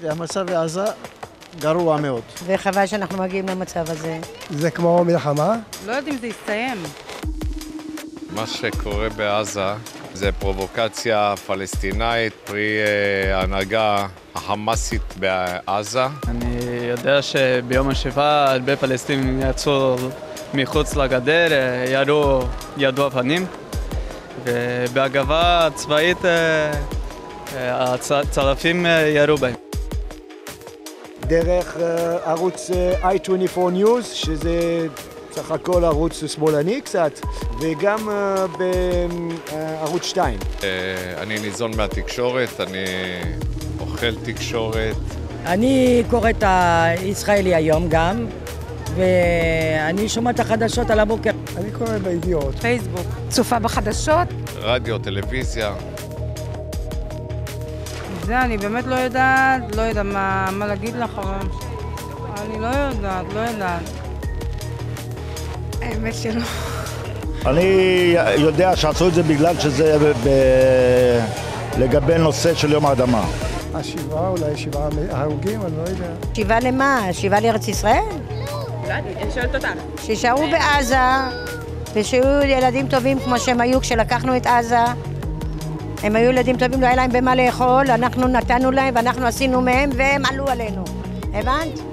והמצב בעזה גרוע מאוד. וחבל שאנחנו מגיעים למצב הזה. זה כמו מלחמה? לא יודעים אם זה יסתיים. מה שקורה בעזה זה פרובוקציה פלסטינאית פרי אה, ההנהגה החמאסית בעזה. אני יודע שביום השבעה הרבה פלסטינים יצאו מחוץ לגדר, אה, ירו, ידו אבנים, ובהגבה הצבאית אה, אה, הצלפים אה, ירו בהם. דרך אה, ערוץ אה, i24 News, שזה סך הכל ערוץ שמאלני קצת, וגם אה, בערוץ 2. אה, אני ניזון מהתקשורת, אני אוכל תקשורת. אני קוראת את הישראלי היום גם, ואני שומעת את החדשות על הבוקר. אני קורא בידיעות. פייסבוק. צופה בחדשות? רדיו, טלוויזיה. זה, אני באמת לא יודעת, לא יודעת מה, מה להגיד לך, אבל... אני לא יודעת, לא יודעת. האמת שלא. אני יודע שעשו את זה בגלל שזה ב... ב... לגבי נושא של יום האדמה. השבעה, אולי שבעה הרוגים, אני לא יודע. שיבה למה? שיבה לארץ ישראל? לא, אני שואלת אותך. שישארו בעזה, ושיהיו ילדים טובים כמו שהם היו כשלקחנו את עזה. הם היו ילדים טובים, לא היה להם במה לאכול, אנחנו נתנו להם ואנחנו עשינו מהם והם עלו עלינו. הבנת?